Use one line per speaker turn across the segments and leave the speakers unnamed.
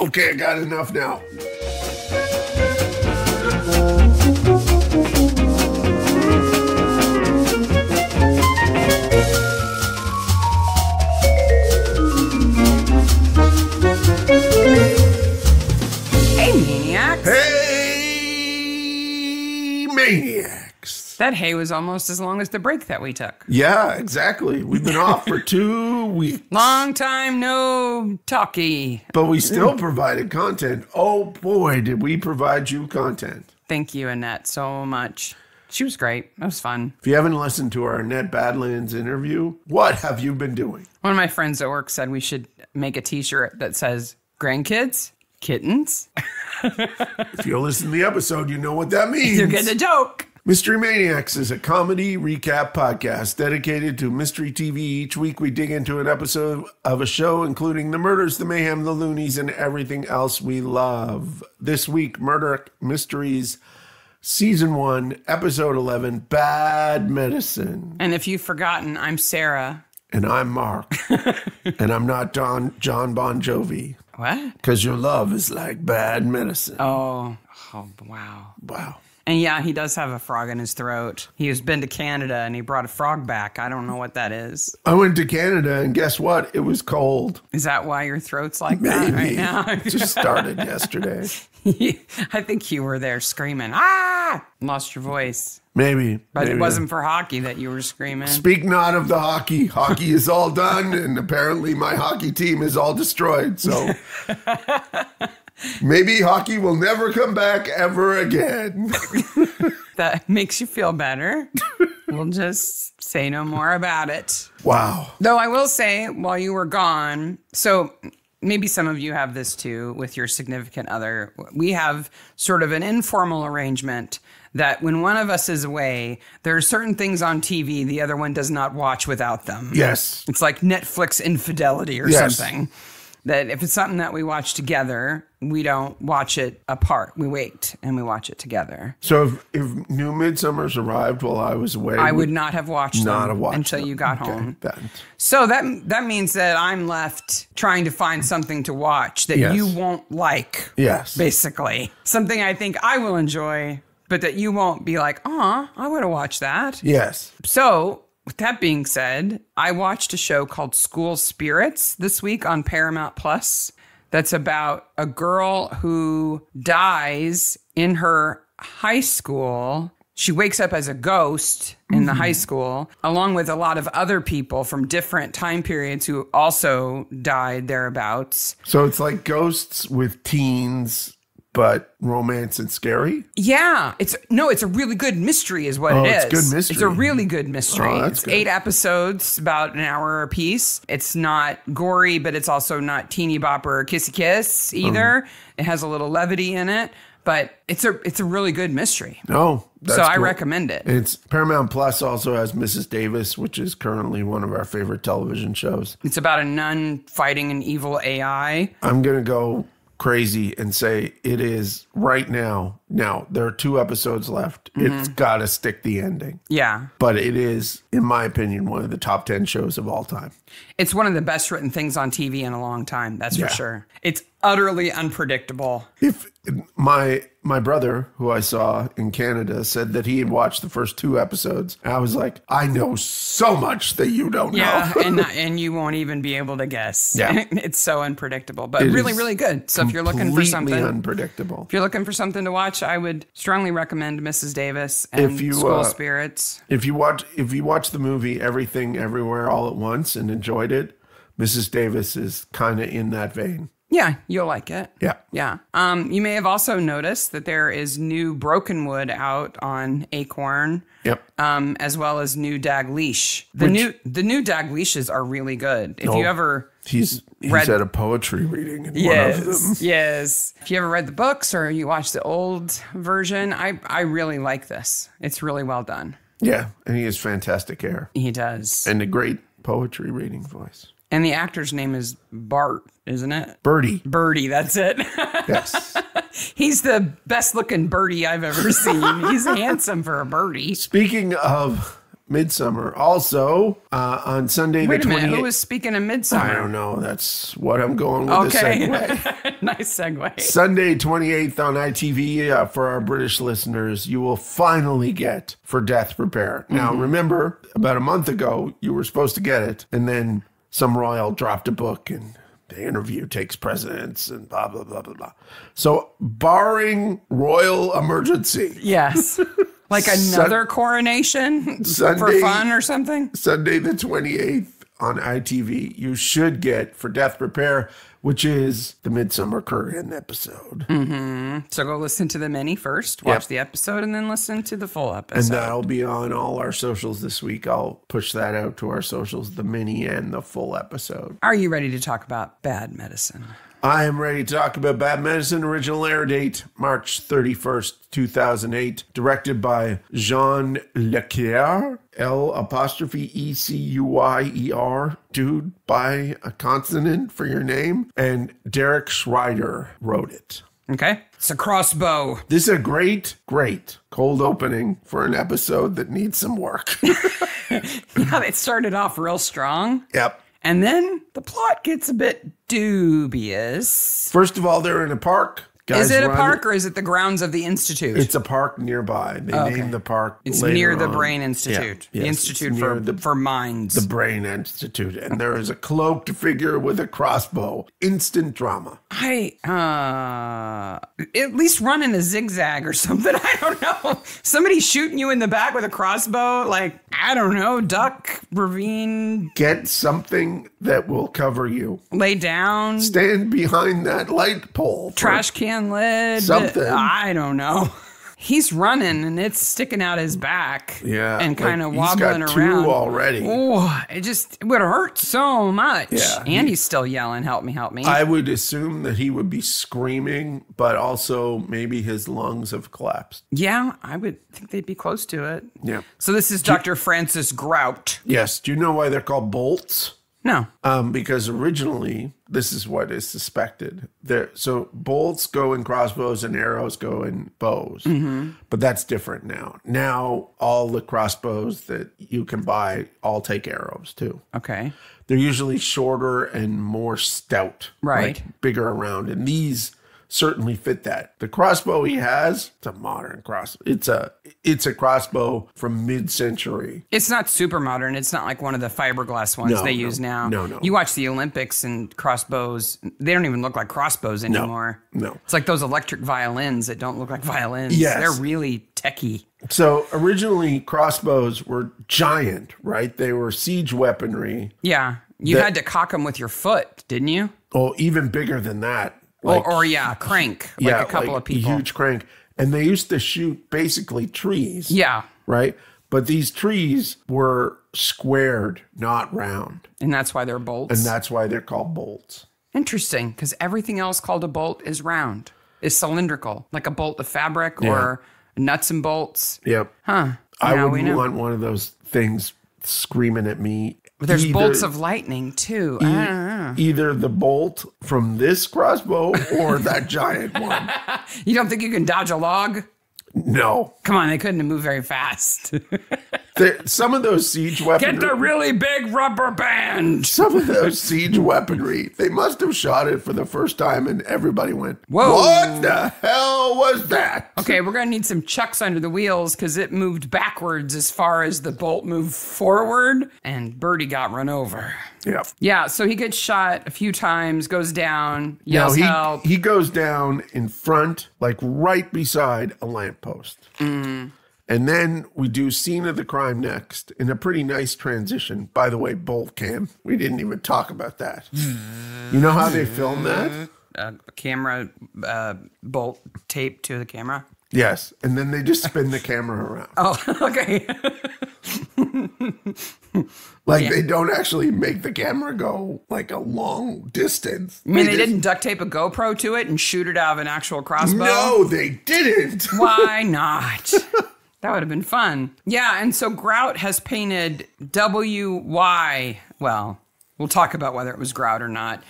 Okay, I got enough now.
That hay was almost as long as the break that we took.
Yeah, exactly. We've been off for two weeks,
Long time no talkie.
but we still provided content. Oh boy, did we provide you content.
Thank you, Annette, so much. She was great. It was fun.
If you haven't listened to our Annette Badland's interview, what have you been doing?
One of my friends at work said we should make a t shirt that says grandkids, kittens.
If you listen to the episode, you know what that means.
You're getting a joke.
Mystery Maniacs is a comedy recap podcast dedicated to mystery TV. Each week we dig into an episode of a show, including the murders, the mayhem, the loonies, and everything else we love. This week, Murdoch Mysteries, Season 1, Episode 11 Bad Medicine.
And if you've forgotten, I'm Sarah.
And I'm Mark. and I'm not John, John Bon Jovi.
What?
Because your love is like bad medicine.
Oh, oh, wow.
Wow.
And yeah, he does have a frog in his throat. He has been to Canada and he brought a frog back. I don't know what that is.
I went to Canada and guess what? It was cold.
Is that why your throat's like that right now?
It just started yesterday.
I think you were there screaming, ah! Lost your voice.
Maybe.
But
maybe.
it wasn't for hockey that you were screaming.
Speak not of the hockey. Hockey is all done, and apparently my hockey team is all destroyed. So maybe hockey will never come back ever again.
that makes you feel better. we'll just say no more about it.
Wow.
Though I will say, while you were gone, so maybe some of you have this too with your significant other. We have sort of an informal arrangement that when one of us is away, there are certain things on TV the other one does not watch without them.
Yes.
It's like Netflix infidelity or
Yes.
something. That if it's something that we watch together, we don't watch it apart. We wait and we watch it together.
So if, if New Midsomer's arrived while I was away,
I would not have watched
not
them
have watched
until
them.
you got
Okay,
home. So that that means that I'm left trying to find something to watch that
Yes.
you won't like.
Yes.
Basically, something I think I will enjoy, but that you won't be like, "Ah, I would have watched that."
Yes.
So, with that being said, I watched a show called School Spirits this week on Paramount Plus. That's about a girl who dies in her high school. She wakes up as a ghost in the high mm-hmm. school, along with a lot of other people from different time periods who also died thereabouts.
So it's like ghosts with teens, but romance and scary.
Yeah, it's no, it's a really good mystery, is what
Oh,
it
it's
is.
good mystery.
It's a really good mystery.
Oh,
it's
good.
eight episodes, about an hour a piece. It's not gory, but it's also not teeny bopper kissy kiss um, either.
Oh.
It has a little levity in it, but it's a it's a really good mystery.
No.
So I recommend it.
It's Paramount Plus also has Mrs. Davis, which is currently one of our favorite television shows.
It's about a nun fighting an evil AI.
I'm going to go crazy and say it is right now. Now, there are two episodes left. It's mm-hmm. got to stick the ending.
Yeah.
But it is, in my opinion, one of the top 10 shows of all time.
It's one of the best written things on TV in a long time, that's
Yeah.
for sure. It's utterly unpredictable.
If my my brother, who I saw in Canada, said that he had watched the first two episodes, And I was like, I know so much that you don't
Yeah,
know.
and and you won't even be able to guess.
Yeah.
it's so unpredictable, but
It
really, really good. So if you're looking for something,
unpredictable.
if you're looking for something to watch, I would strongly recommend Mrs. Davis and
If you,
School
uh,
Spirits.
If you watch if you watch the movie Everything Everywhere All at Once and enjoyed it, Mrs. Davis is kind of in that vein.
Yeah, you'll like it.
Yeah.
Yeah. Um, you may have also noticed that there is new Brokenwood out on Acorn.
Yep.
Um, as well as new Dalgliesh. The new the new Dalglieshes are really good. If you
Oh,
ever
He's he's
Read-
at a poetry reading in one of them.
Yes, yes. If you ever read the books or you watch the old version, I I really like this. It's really well done.
Yeah, and he has fantastic hair
He does.
and a great poetry reading voice.
And the actor's name is Bart, isn't it?
Bertie.
Bertie, that's it.
Yes.
He's the best looking birdie I've ever seen. He's handsome for a birdie.
Speaking of Midsomer. Also, uh, on Sunday
Wait
the
a minute.
28th.
Who was speaking of
Midsomer?
I
don't know. That's what I'm going with
Okay.
the segue.
nice segue.
Sunday, 28th on ITV uh, for our British listeners, you will finally get For Death Prepare. Now,
Mm-hmm.
remember, about a month ago, you were supposed to get it, and then some royal dropped a book and the interview takes precedence and blah, blah, blah, blah, blah. So, barring royal emergency,
Yes. Like another coronation for fun or something?
Sunday the 28th on ITV, you should get For Death Prepare, which is the Midsomer Kurgan episode. Mm-hmm.
So go listen to the mini first, watch
Yep.
the episode, and then listen to the full episode.
And that'll be on all our socials this week. I'll push that out to our socials, the mini and the full episode.
Are you ready to talk about bad medicine?
I am ready to talk about Bad Medicine. Original air date March 31st, 2008. Directed buy John L'Ecuyer, L apostrophe E C U Y E R. Dude, by a consonant for your name. And Derek Schreyer wrote it.
Okay. It's a crossbow.
This is a great, great cold opening for an episode that needs some work.
Yeah, it started off real strong.
yep.
And then the plot gets a bit dubious.
First of all, they're in a park. Guys
Is it a park or is it the grounds of the Institute?
It's a park nearby. They named the park.
It's near the
on.
Brain
Yeah.
Institute.
Yes,
the Institute for,
the,
for Minds.
the Brain Institute, and there is a cloaked figure with a crossbow. Instant drama.
I uh at least run in a zigzag or something. I don't know. Somebody shooting you in the back with a crossbow, like I don't know, duck, ravine,
Get something that will cover you.
lay down,
Stand behind that light pole.
trash can lid.
Something.
I don't know. He's running and it's sticking out his back.
Yeah,
And kind of
like, he's got
wobbling
two
around.
already.
Oh, it just it would hurt so much.
Yeah.
And he's still yelling, help me, help me.
I would assume that he would be screaming, but also maybe his lungs have collapsed.
yeah, I would think they'd be close to it.
Yeah.
So this is Dr. Francis Grout.
Yes. Do you know why they're called bolts?
No.
Um, because originally, this is what is suspected. There, so bolts go in crossbows and arrows go in bows, but that's different now. Now all the crossbows that you can buy all take arrows too.
Okay.
They're usually shorter and more stout,
Right.
like bigger around, and these certainly fit that. The crossbow he has, it's a modern cross. It's a it's a crossbow from mid-century.
It's not super modern. It's not like one of the fiberglass ones
No,
they
no.
use now.
No, no.
You watch the Olympics and crossbows, they don't even look like crossbows anymore.
no.
It's like those electric violins that don't look like violins.
Yes.
They're really techie.
So originally crossbows were giant, right? They were siege weaponry.
Yeah. You
That-
had to cock them with your foot, didn't you?
Oh, even bigger than that. Like,
or, or yeah, crank, like a couple
like
of people.
Huge crank. And they used to shoot basically trees.
yeah.
Right? But these trees were squared, not round.
And that's why they're bolts.
And that's why they're called bolts.
Interesting, because everything else called a bolt is round, is cylindrical, like a bolt of fabric or nuts and bolts.
Yep.
Huh.
I
Now
wouldn't want one of those things screaming at me.
There's
Either-
bolts of lightning too. I don't ah.
either the bolt from this crossbow or that giant one.
You don't think you can dodge a log?
No.
Come on, they couldn't have moved very fast.
There, some of those siege weaponry.
Get the really big rubber band.
some of those siege weaponry, they must have shot it for the first time and everybody went,
Whoa.
What the hell was that?
Okay, we're gonna need some chucks under the wheels because it moved backwards as far as the bolt moved forward, and Birdie got run over.
Yeah.
Yeah, so he gets shot a few times, goes down, yells
he,
help.
he goes down in front, like right beside a lamppost.
Mm.
And then we do scene of the crime next in a pretty nice transition. By the way, bolt cam. We didn't even talk about that. You know how they film that?
a camera uh, bolt taped to the camera.
Yes. And then they just spin the camera around.
Oh, okay.
Like they don't actually make the camera go like a long distance.
I mean, they
just-
didn't duct tape a GoPro to it and shoot it out of an actual crossbow.
No, they didn't.
Why not? That would have been fun. Yeah, and so Grout has painted WY. Well, we'll talk about whether it was Grout or not.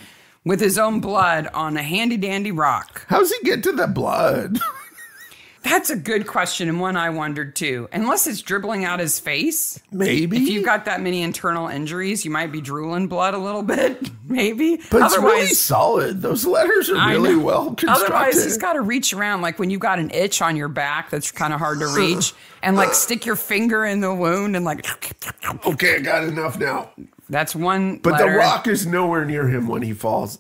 With his own blood on a handy dandy rock.
How's he get to the blood?
That's a good question and one I wondered too. Unless it's dribbling out his face.
Maybe.
If you've got that many internal injuries, you might be drooling blood a little bit, maybe.
but it's really solid. Those letters are
I
really
know.
well constructed.
Otherwise, he's got to reach around, like when you've got an itch on your back that's kind of hard to reach, and like stick your finger in the wound and like.
okay, I got enough now.
That's one.
But
letter.
the rock is nowhere near him when he falls.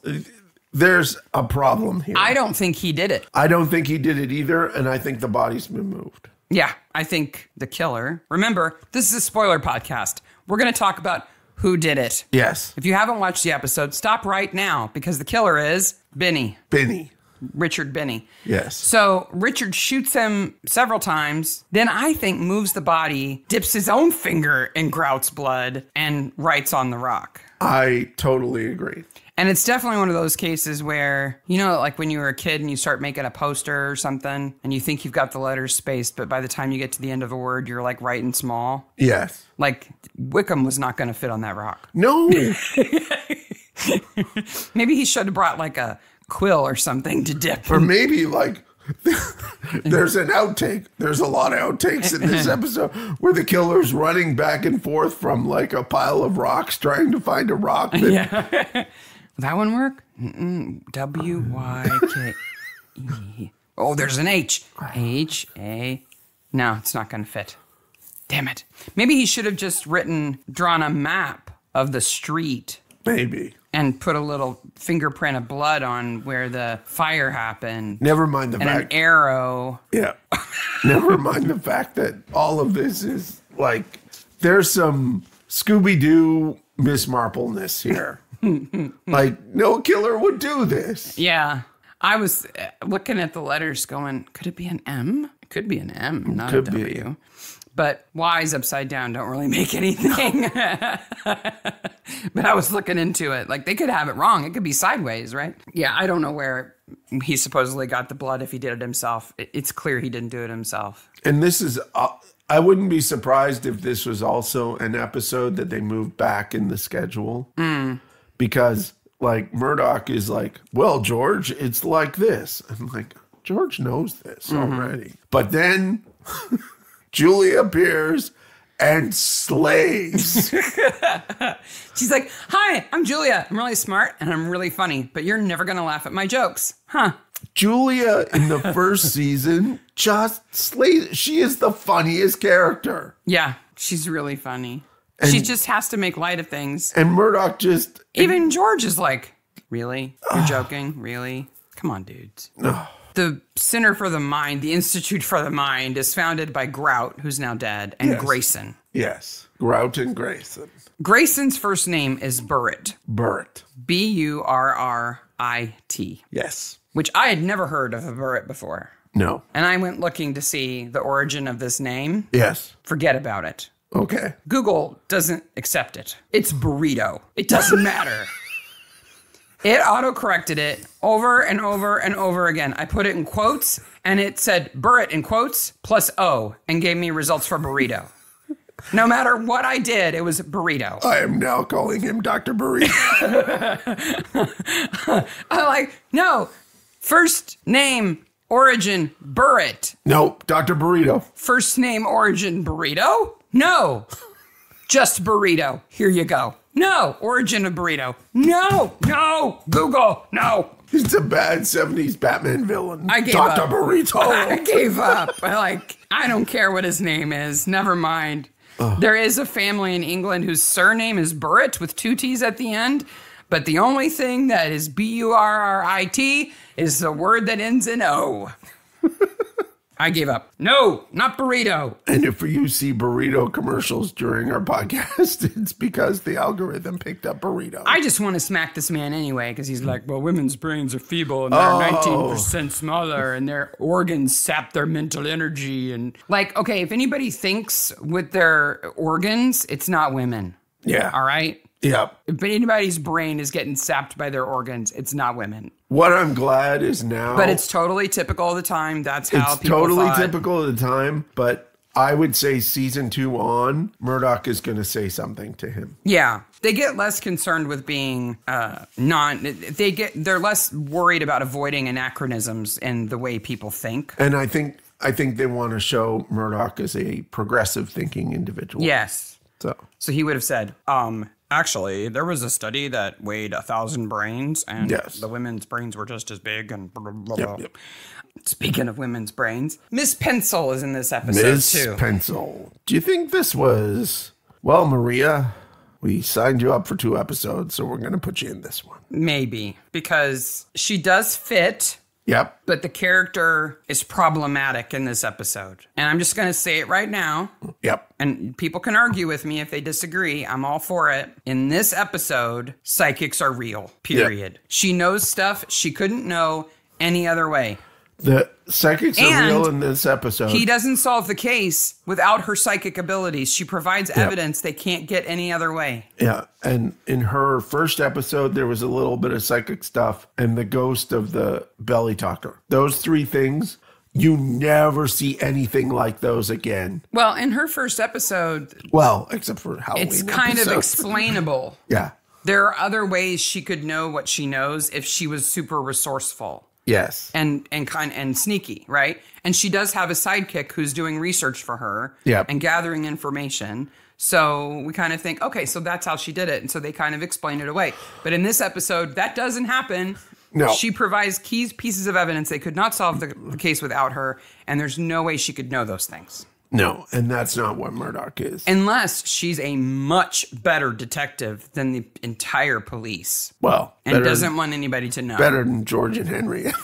There's a problem here.
I don't think he did it.
I don't think he did it either, and I think the body's been moved.
Yeah, I think the killer. Remember, this is a spoiler podcast. We're going to talk about who did it.
Yes,
If you haven't watched the episode, stop right now because the killer is Benny,
Benny.
Richard Benny.
Yes.
So Richard shoots him several times, then I think moves the body, dips his own finger in Grout's blood, and writes on the rock.
I totally agree.
And it's definitely one of those cases where, you know, like when you were a kid and you start making a poster or something and you think you've got the letters spaced, but by the time you get to the end of a word, you're like writing small.
Yes.
Like Wickham was not going to fit on that rock.
No.
Maybe he should have brought like a quill or something to dip.
or maybe like there's an outtake. There's a lot of outtakes in this episode where the killer's running back and forth from like a pile of rocks trying to find a rock. That,
Yeah. That one work? Mm-mm. W Y K E. Oh, there's an H. H A. No, it's not going to fit. Damn it. Maybe he should have just written, drawn a map of the street
Maybe.
and put a little fingerprint of blood on where the fire happened
Never mind the
and an arrow.
Yeah. Never mind the fact that all of this is like there's some Scooby Doo Miss Marpleness here. like no killer would do this.
Yeah. I was uh, looking at the letters going, could it be an M? It could be an M, not
Could
a
be.
W. But Y's upside down don't really make anything. but I was looking into it. Like they could have it wrong. It could be sideways, right? Yeah, I don't know where he supposedly got the blood if he did it himself. It's clear he didn't do it himself.
And this is uh, I wouldn't be surprised if this was also an episode that they moved back in the schedule. Because like Murdoch is like, "Well, George, it's like this." I'm like, "George knows this mm-hmm. already." But then Julia appears and slays.
She's like, Hi, I'm Julia. I'm really smart and I'm really funny, but you're never going to laugh at my jokes. Huh.
Julia in the first season just slays. She is the funniest character.
Yeah, she's really funny. She just has to make light of things.
And Murdoch just
Even George is like, Really? You're joking? Really? Come on, dudes. The Center for the Mind, the Institute for the Mind, is founded by Grout, who's now dead, and
Yes.
Grayson.
yes, Grout and Grayson.
Grayson's first name is Burritt.
Burt.
B U R R I T,
Yes.
which I had never heard of a Burrit before.
No.
And I went looking to see the origin of this name.
Yes.
Forget about it.
Okay.
Google doesn't accept it. It's burrito. It doesn't matter. It auto corrected it over and over and over again. I put it in quotes and it said burrit in quotes plus O and gave me results for burrito. No matter what I did, it was burrito.
I am now calling him Dr. Burrito.
I'm like, no, first name, origin, burrit.
nope, Dr. Burrito.
First name, origin, burrito? No. Just burrito. Here you go. No. Origin of burrito. No. No. Google. No.
He's a bad 70s Batman villain.
I gave
Dr.
up.
Burrito.
I gave up. I like, I don't care what his name is. Never mind. There is a family in England whose surname is Burritt with two T's at the end. But the only thing that is B U R R I T is the word that ends in O. I gave up. No, not burrito.
and if you see burrito commercials during our podcast, it's because the algorithm picked up burrito.
I just want to smack this man anyway because he's like, well, women's brains are feeble and they're
Oh.
19% smaller and their organs sap their mental energy. And like, okay, if anybody thinks with their organs, it's not women.
yeah.
All right.
Yep.
If anybody's brain is getting sapped by their organs, it's not women.
What I'm glad is now.
But it's totally typical of the time. That's how
it's
people
totally
thought.
typical of the time. But I would say season two on, Murdoch is going to say something to him.
Yeah, they get less concerned with being uh, non. They get they're less worried about avoiding anachronisms in the way people think.
And I think I think they want to show Murdoch as a progressive thinking individual.
Yes.
So
So he would have said, um, actually, there was a study that weighed a thousand brains, and
Yes.
the women's brains were just as big, and blah, blah, blah,
Yep,
blah.
yep.
Speaking of women's brains, Miss Pencil is in this episode
Ms.
too.
Miss Pencil, do you think this was well, Maria? We signed you up for two episodes, so we're going to put you in this one.
Maybe because she does fit,
Yep.
but the character is problematic in this episode. And I'm just going to say it right now.
Yep.
And people can argue with me if they disagree. I'm all for it. In this episode, psychics are real, period. She knows stuff she couldn't know any other way.
The psychics are
And
real in this episode.
He doesn't solve the case without her psychic abilities. She provides evidence they can't get any other way.
Yeah, and in her first episode, there was a little bit of psychic stuff and the ghost of the belly talker. Those three things, you never see anything like those again.
Well, in her first episode,
Well, except for Halloween.
it's kind of explainable.
yeah.
There are other ways she could know what she knows if she was super resourceful
Yes.
and and kind and sneaky, right? And she does have a sidekick who's doing research for her
Yep.
and gathering information. So we kind of think, okay, so that's how she did it, and so they kind of explain it away. But in this episode, that doesn't happen.
No.
She provides keys, pieces of evidence. They could not solve the, the case without her, and there's no way she could know those things.
No, and that's not what Murdoch is.
Unless she's a much better detective than the entire police
well,
and doesn't want anybody to know.
better than George and Henry.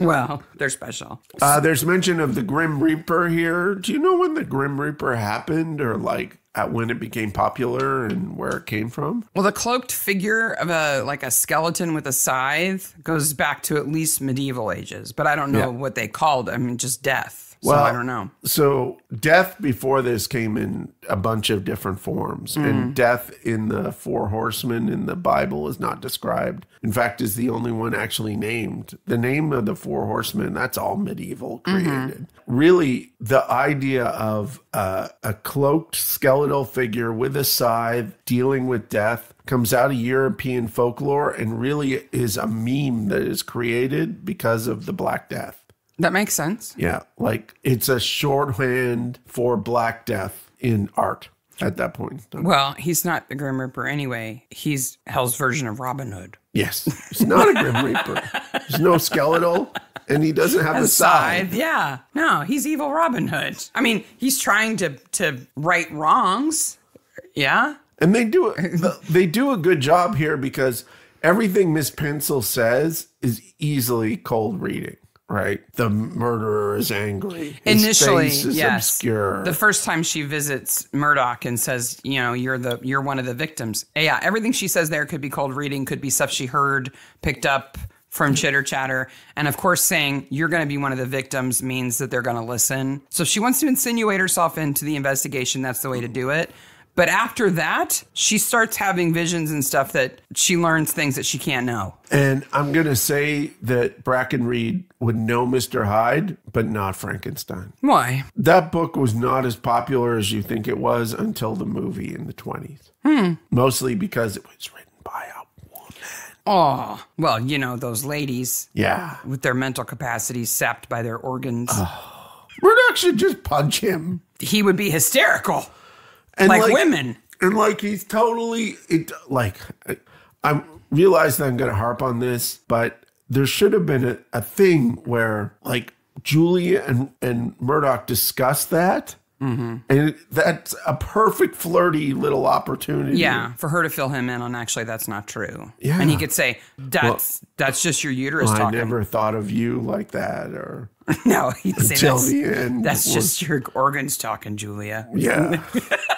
Well, they're special.
uh, there's mention of the Grim Reaper here. Do you know when the Grim Reaper happened or like at when it became popular and where it came from?
Well, the cloaked figure of a like a skeleton with a scythe goes back to at least medieval ages, but I don't know
Yeah.
what they called. I mean, just death. So
Well,
I don't know.
So death before this came in a bunch of different forms, and death in the Four Horsemen in the Bible is not described. In fact, is the only one actually named. The name of the Four Horsemen that's all medieval created. Really, the idea of uh, a cloaked skeletal figure with a scythe dealing with death comes out of European folklore and really is a meme that is created because of the Black Death.
That makes sense.
Yeah, like it's a shorthand for Black Death in art at that point.
Well, he's not the Grim Reaper anyway. He's Hell's version of Robin Hood.
Yes, he's not a Grim Reaper. There's no skeletal, and he doesn't have the scythe.
Scythe, yeah. No, he's evil Robin Hood. I mean, he's trying to to right wrongs. Yeah.
And they do they do a good job here because everything Miss Pencil says is easily cold reading. Right, the murderer is angry. His
Initially,
is
yes.
obscure.
The first time she visits Murdoch and says, you know, you're the you're one of the victims. Eh, yeah, everything she says there could be cold reading, could be stuff she heard, picked up from chitter chatter, and of course, saying you're going to be one of the victims means that they're going to listen. So if she wants to insinuate herself into the investigation. That's the way to do it. But after that, she starts having visions and stuff that she learns things that she can't know.
And I'm going to say that Brackenreid would know Mr. Hyde, but not Frankenstein.
Why?
That book was not as popular as you think it was until the movie in the 20s. Hmm. Mostly because it was written by a woman.
Oh, well, you know, those ladies
Yeah.
with their mental capacities sapped by their organs.
Murdoch should just punch him.
he would be hysterical.
And
like, women.
And like he's totally it like I, I realize that I'm gonna harp on this, but there should have been a, a thing where like Julia and, and Murdoch discussed that.
Mm-hmm.
And that's a perfect flirty little opportunity.
Yeah, for her to fill him in on actually that's not true.
Yeah.
And he could say, That's that's just your uterus
I
talking.
never thought of you like that or
no, he'd say that's, that's just your organs talking, Julia.
yeah.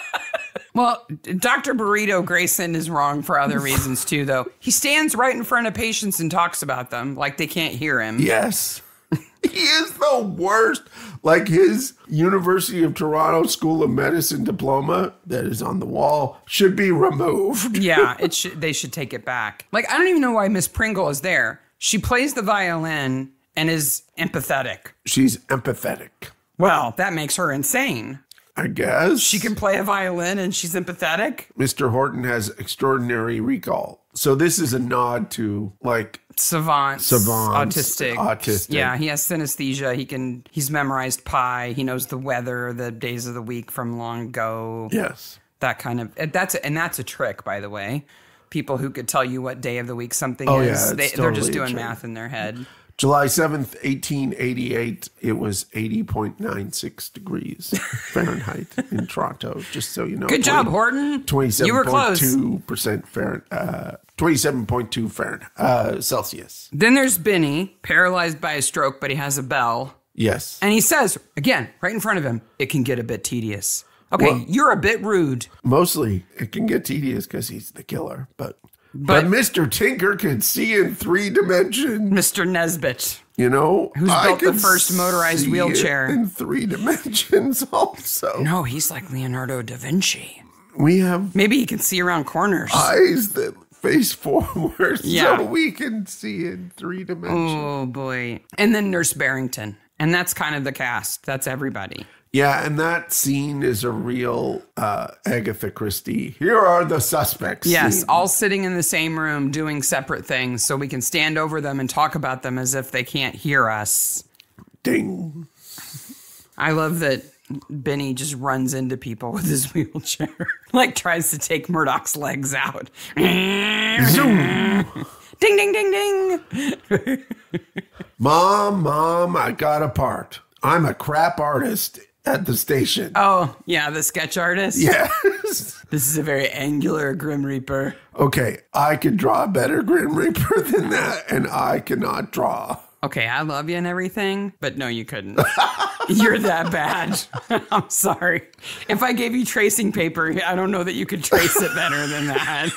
Well, Dr. Burrito Grayson is wrong for other reasons too, though. He stands right in front of patients and talks about them like they can't hear him.
Yes. He is the worst. Like his University of Toronto School of Medicine diploma that is on the wall should be removed.
yeah, it should. They should take it back. Like I don't even know why Miss Pringle is there. She plays the violin and is empathetic.
She's empathetic,
Well, that makes her insane.
I guess.
She can play a violin and she's empathetic.
Mr. Horton has extraordinary recall. So this is a nod to like
savant,
Savant,
autistic,
autistic.
Yeah, he has synesthesia. He can. He's memorized pi. He knows the weather, the days of the week from long ago.
Yes.
That kind of. That's a, and that's a trick, by the way. People who could tell you what day of the week something
Oh,
is,
it's
they, they're just
totally
doing math in their head.
July 7th, 1888, it was 80.96 degrees Fahrenheit in Toronto, just so you know.
Good job, Horton. You were close.
27.2% Fahrenheit, uh, 27.2 Fahrenheit, uh, Celsius.
Then there's Benny, paralyzed by a stroke, but he has a bell.
Yes.
And he says, again, right in front of him, it can get a bit tedious. Okay,
Well-
you're a bit rude.
Mostly, it can get tedious because he's the killer, but, but
But-
Mr. Tinker can see in three dimensions.
Mr. Nesbit.
You know,
Who's
I
built the first motorized wheelchair.
in three dimensions. Also,
No, he's like Leonardo da Vinci.
we have
Maybe he can see around corners.
eyes that face forward,
Yeah.
so we can see in three dimensions.
oh boy. And then Nurse Barrington. And that's kind of the cast. That's everybody.
Yeah, and that scene is a real uh, Agatha Christie. Here are the suspects.
Yes,
scene.
all sitting in the same room doing separate things so we can stand over them and talk about them as if they can't hear us.
ding.
I love that Benny just runs into people with his wheelchair, like tries to take Murdoch's legs out.
Zoom.
Ding, ding, ding, ding.
Mom, mom, I got a part. I'm a crap artist at the station.
Oh, yeah, the sketch artist.
Yes.
This is a very angular Grim Reaper.
okay, I could draw a better Grim Reaper than that, and I cannot draw.
Okay, I love you and everything, but no, you couldn't. You're that bad. I'm sorry. If I gave you tracing paper, I don't know that you could trace it better than that.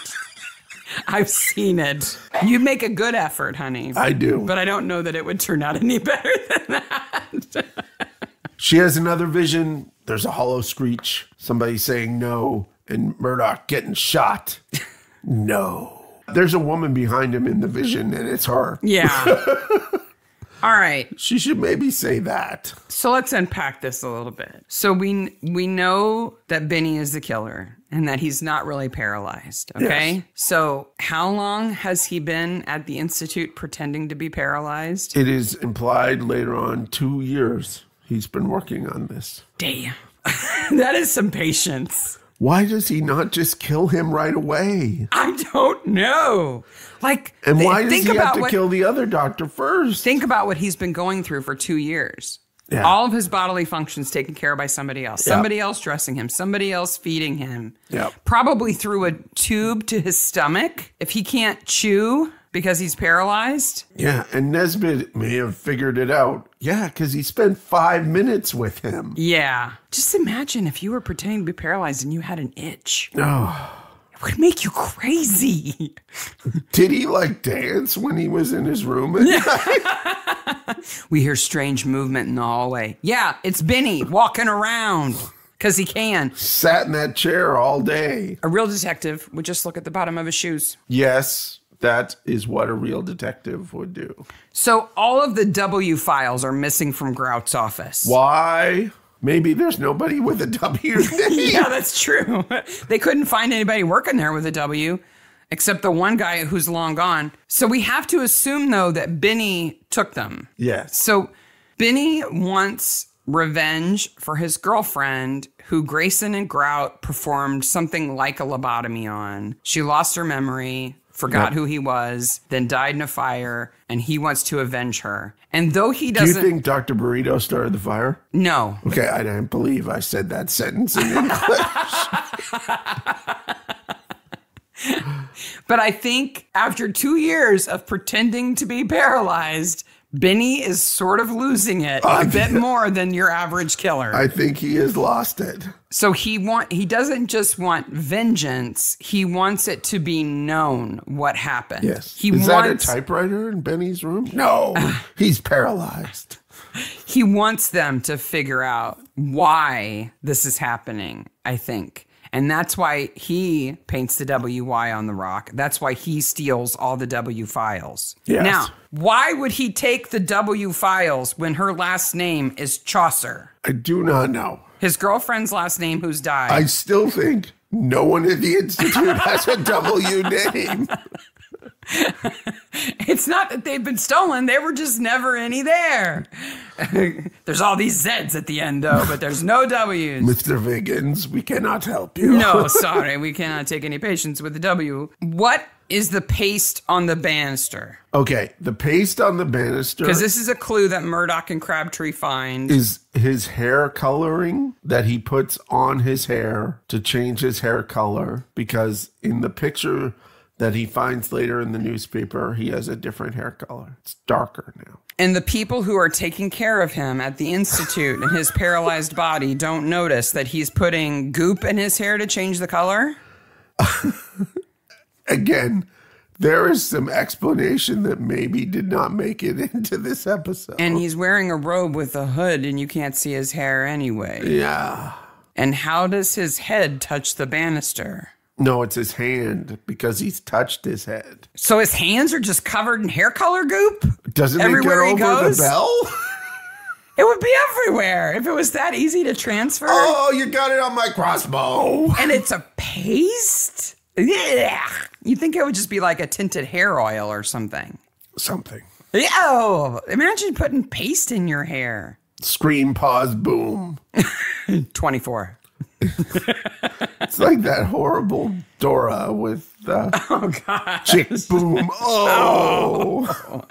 I've seen it. You make a good effort, honey.
I do.
But I don't know that it would turn out any better than that.
She has another vision. There's a hollow screech. Somebody saying no, and Murdoch getting shot. no. There's a woman behind him in the vision, and it's her.
Yeah. All right.
She should maybe say that.
So let's unpack this a little bit. So we we know that Benny is the killer and that he's not really paralyzed, okay?
Yes.
So how long has he been at the institute pretending to be paralyzed?
It is implied later on two years he's been working on this.
Damn. that is some patience.
Why does he not just kill him right away?
I don't know. Like
And why does
think
he have to
what
kill the other doctor first?
think about what he's been going through for 2 years.
Yeah.
All of his bodily functions taken care of by somebody else. Somebody else dressing him, somebody else feeding him.
Yep.
Probably through a tube to his stomach. If he can't chew because he's paralyzed.
Yeah, and Nesbitt may have figured it out. Yeah, because he spent five minutes with him.
Yeah. Just imagine if you were pretending to be paralyzed and you had an itch.
Oh.
It would make you crazy.
Did he like dance when he was in his room?
We hear strange movement in the hallway. Yeah, it's Benny walking around because he can.
Sat in that chair all day.
A real detective would just look at the bottom of his shoes.
Yes, that is what a real detective would do.
So all of the W files are missing from Grout's office.
Why? Maybe there's nobody with a W.
Yeah, that's true. they couldn't find anybody working there with a W except the one guy who's long gone. So we have to assume, though, that Benny took them.
Yes.
So Benny wants revenge for his girlfriend who Grayson and Grout performed something like a lobotomy on. She lost her memory, forgot
Yep.
who he was, then died in a fire, and he wants to avenge her. And though he doesn't.
Do you think Dr. Burrito started the fire?
no,
Okay, I don't believe I said that sentence in English.
But I think after two years of pretending to be paralyzed, Benny is sort of losing it a bit more than your average killer.
I think he has lost it.
so he want he doesn't just want vengeance; he wants it to be known what happened.
Yes.
he
is
wants
that a typewriter in Benny's room? No, he's paralyzed.
he wants them to figure out why this is happening. I think. And that's why he paints the WY on the rock. That's why he steals all the W files.
Yes.
Now, why would he take the W files when her last name is Chaucer?
I do not know.
His girlfriend's last name, who's died.
I still think no one at the Institute has a W name.
It's not that they've been stolen, they were just never any there. there's all these Z's at the end, though, but there's no W's.
Mr. Viggins, we cannot help you.
No, sorry, we cannot take any patience with the W. What is the paste on the banister?
Okay, the paste on the banister
Because this is a clue that Murdoch and Crabtree find.
is his hair coloring that he puts on his hair to change his hair color because in the picture that he finds later in the newspaper, he has a different hair color. It's darker now.
And the people who are taking care of him at the institute and his paralyzed body don't notice that he's putting goop in his hair to change the color.
Again, there is some explanation that maybe did not make it into this episode.
And he's wearing a robe with a hood and you can't see his hair anyway.
yeah.
And how does his head touch the banister?
No, it's his hand because he's touched his head.
So his hands are just covered in hair color goop?
Doesn't
Everywhere he
it get over
goes?
the bell?
It would be everywhere if it was that easy to transfer.
oh, you got it on my crossbow.
And it's a paste? Yeah. You think it would just be like a tinted hair oil or something.
Something.
Yo, imagine putting paste in your hair.
Scream, pause, boom.
24.
It's like that horrible Dora with the
Oh, God.
chick boom. Oh.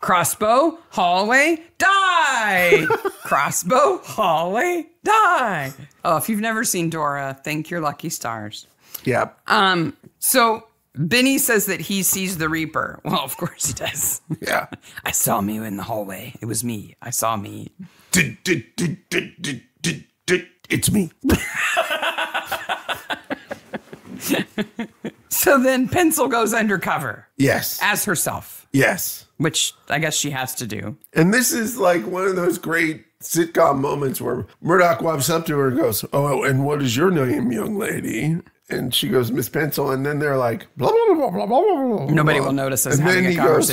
Crossbow, hallway, die. Crossbow, hallway, die. Oh, if you've never seen Dora, thank your lucky stars.
Yep.
Um, so Benny says that he sees the Reaper. Well, of course he does.
Yeah.
I saw me in the hallway. It was me. I saw me.
It's me.
So then Pencil goes undercover
Yes.
as herself,
Yes.
which I guess she has to do.
And this is like one of those great sitcom moments where Murdoch walks up to her and goes, Oh, and what is your name, young lady? And she goes, Miss Pencil. And then they're like, blah, blah, blah, blah, blah, blah, blah.
Nobody will notice us
And
having a
he goes,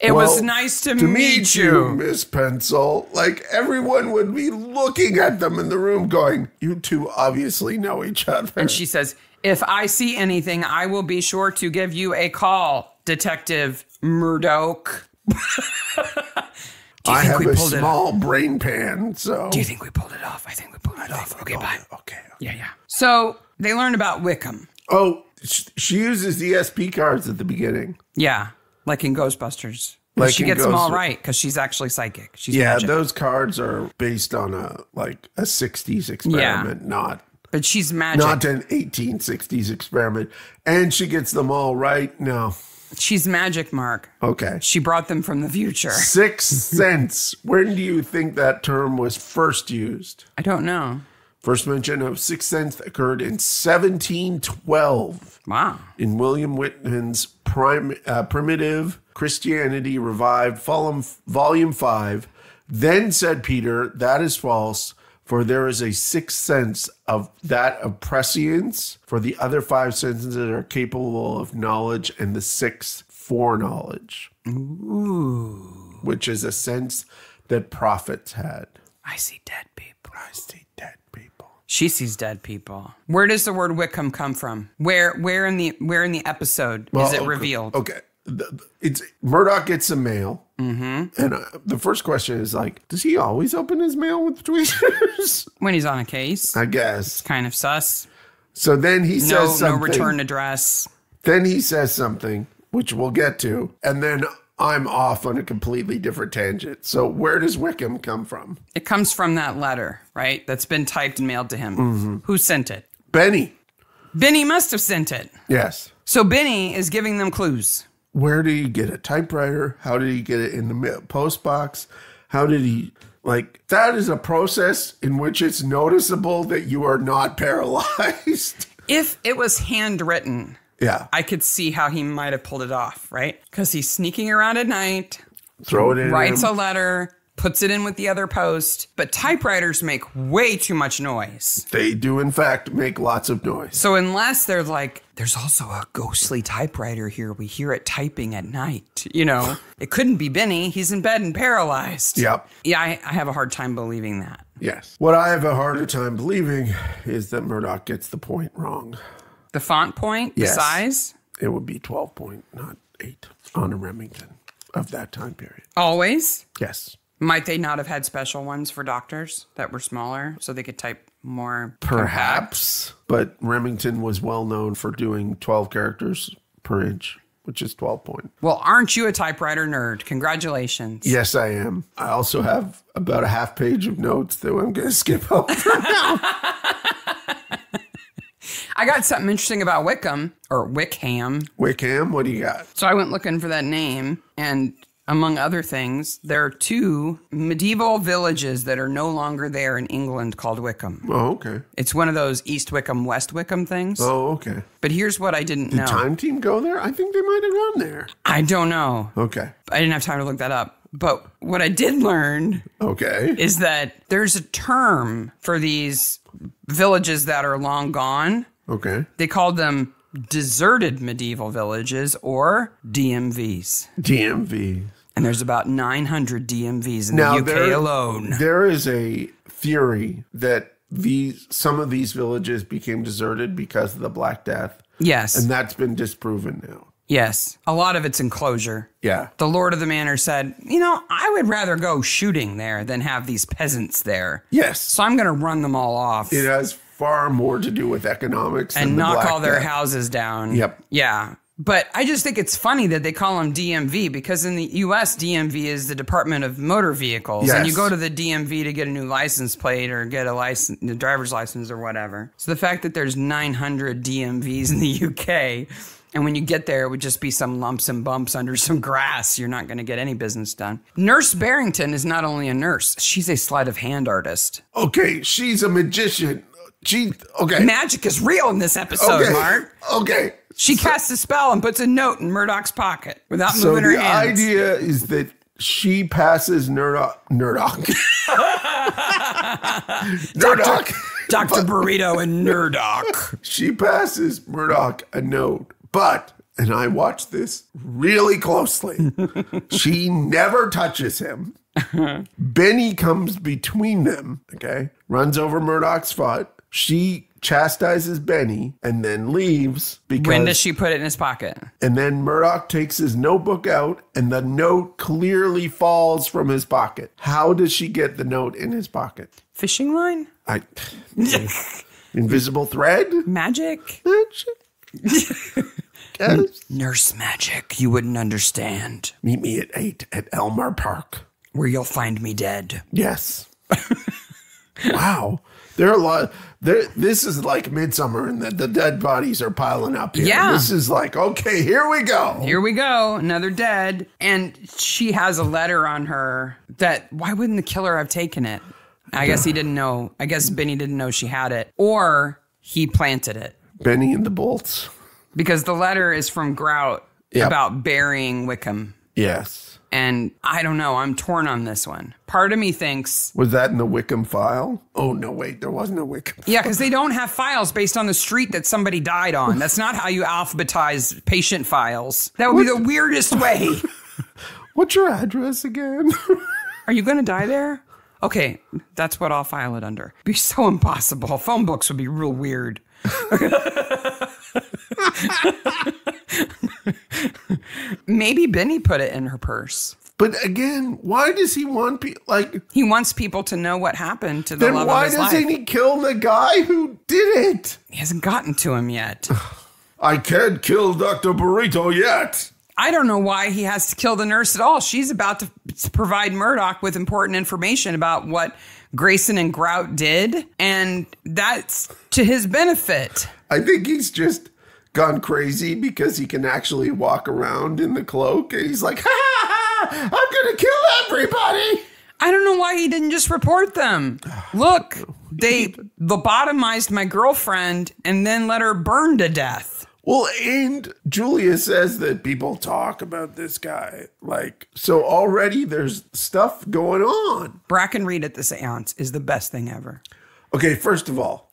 it was nice to, meet, you.
Miss Pencil. Like everyone would be looking at them in the room going, You two obviously know each other.
And she says, If I see anything, I will be sure to give you a call, Detective Murdoch.
I
think
have
we
a
pulled it off?
small brain pan, so
Do you think we pulled it off? I think we pulled it off. Okay, bye.
okay.
Yeah, yeah. So they learn about Wickham.
Oh, she uses ESP cards at the beginning.
Yeah, like in Ghostbusters.
Like
she gets them all right because she's actually psychic. She's
Yeah,
magic.
those cards are based on a like a 60s experiment, not
but she's magic.
not an 1860s experiment. And she gets them all right. No.
she's magic, Mark.
Okay.
She brought them from the future.
Sixth sense. When do you think that term was first used?
I don't know.
First mention of sixth sense occurred in 1712
Wow.
in William Whiston's prim, uh, Primitive Christianity Revived, volume, volume 5. Then said Peter, That is false, for there is a sixth sense of that of prescience, for the other five senses are capable of knowledge, and the sixth foreknowledge, which is a sense that prophets had.
I see dead people.
I see dead people.
She sees dead people. Where does the word Wickham come from? Where where in the where in the episode is it
okay,
revealed?
Okay. It's Murdoch gets some mail. Mm-hmm. And uh, the first question is like, does he always open his mail with tweezers?
When he's on a case.
I guess.
kind of sus.
So then he
No,
says
no return address.
Then he says something, which we'll get to. And then I'm off on a completely different tangent. So where does Wickham come from?
It comes from that letter, right? That's been typed and mailed to him.
Mm-hmm.
Who sent it?
Benny.
Benny must have sent it.
Yes.
So Benny is giving them clues.
Where did he get a typewriter? How did he get it in the post box? How did he like that is a process in which it's noticeable that you are not paralyzed.
If it was handwritten,
yeah.
I could see how he might have pulled it off, right? Because he's sneaking around at night,
Throw it in.
writes a letter, puts it in with the other post. But typewriters make way too much noise.
They do, in fact, make lots of noise.
So unless they're like, there's also a ghostly typewriter here. We hear it typing at night. You know, it couldn't be Benny. He's in bed and paralyzed.
Yep.
Yeah, I, I have a hard time believing that.
Yes. What I have a harder time believing is that Murdoch gets the point wrong.
The font point,
Yes.
the size.
it would be 12 point, not 8 on a Remington of that time period.
Always?
Yes.
Might they not have had special ones for doctors that were smaller so they could type more? compact?
Perhaps. But Remington was well known for doing 12 characters per inch, which is 12 point.
Well, aren't you a typewriter nerd? Congratulations.
Yes, I am. I also have about a half page of notes that I'm going to skip over now.
I got something interesting about Wickham or Wickham.
Wickham, what do you got?
So I went looking for that name, and among other things, there are two medieval villages that are no longer there in England called Wickham.
Oh, okay.
It's one of those East Wickham, West Wickham things.
Oh, okay.
But here's what I didn't know.
Time team go there? I think they might have gone there.
I don't know.
Okay.
I didn't have time to look that up. But what I did learn
Okay.
is that there's a term for these villages that are long gone.
Okay.
They called them deserted medieval villages or DMVs.
DMVs.
And there's about 900 DMVs in
Now
the UK
there,
alone.
There is a theory that these some of these villages became deserted because of the Black Death,
Yes.
and that's been disproven now.
Yes. A lot of it's enclosure.
Yeah.
The Lord of the Manor said, You know, I would rather go shooting there than have these peasants there.
Yes.
So I'm going to run them all off
It has far more to do with economics than
and
the
knock
Black
all their
Death.
houses down.
Yep.
Yeah. But I just think it's funny that they call them DMV because in the US, DMV is the Department of Motor Vehicles. And you go to the DMV to get a new license plate or get a license, a driver's license or whatever. So the fact that there's 900 DMVs in the UK, and when you get there, it would just be some lumps and bumps under some grass. You're not going to get any business done. Nurse Barrington is not only a nurse, she's a sleight of hand artist.
Okay, she's a magician. She okay.
Magic is real in this episode,
okay.
Mark.
Okay.
She casts a spell and puts a note in Murdoch's pocket without
So
moving her
the idea is that she passes Murdoch. Nerdoch. Nerdoch.
Dr. Burrito and Nerdoch.
She passes Murdoch a note, but, and I watch this really closely, she never touches him. Benny comes between them, okay, runs over Murdoch's foot. She chastises Benny and then leaves because.
When does she put it in his pocket?
and then Murdoch takes his notebook out and the note clearly falls from his pocket. How does she get the note in his pocket?
Fishing line?
I. Invisible thread?
Magic?
Magic?
Nurse magic. You wouldn't understand.
Meet me at 8 at Elmar Park.
Where you'll find me dead.
Yes. wow. There are a lot. There, this is like midsummer, and the, the dead bodies are piling up here.
Yeah.
This is like, okay, here we go.
Here we go. Another dead. And she has a letter on her that why wouldn't the killer have taken it? I guess he didn't know. I guess Benny didn't know she had it. Or he planted it.
Benny and the bolts.
Because the letter is from Grout
Yep.
about burying Wickham.
Yes.
And I don't know. I'm torn on this one. Part of me thinks,
Was that in the Wickham file? Oh, no, wait, there wasn't a Wickham.
yeah, because they don't have files based on the street that somebody died on. That's not how you alphabetize patient files. That would be the weirdest way.
What's your address again?
Are you going to die there? Okay, that's what I'll file it under. Be so impossible. Phone books would be real weird. Maybe Benny put it in her purse.
but again, why does he want people like?
He wants people to know what happened to the
Then
love
why
of his
doesn't he kill the guy who did it?
he hasn't gotten to him yet.
I can't kill Dr. Burrito yet.
I don't know why he has to kill the nurse at all. She's about to provide Murdoch with important information about what Grayson and Grout did, and that's to his benefit.
I think he's just gone crazy because he can actually walk around in the cloak and he's like, ha ha ha, I'm gonna kill everybody.
I don't know why he didn't just report them. Look, they lobotomized my girlfriend and then let her burn to death.
Well, and Julia says that people talk about this guy. Like, so already there's stuff going on.
Brackenreid at the seance is the best thing ever.
Okay, first of all,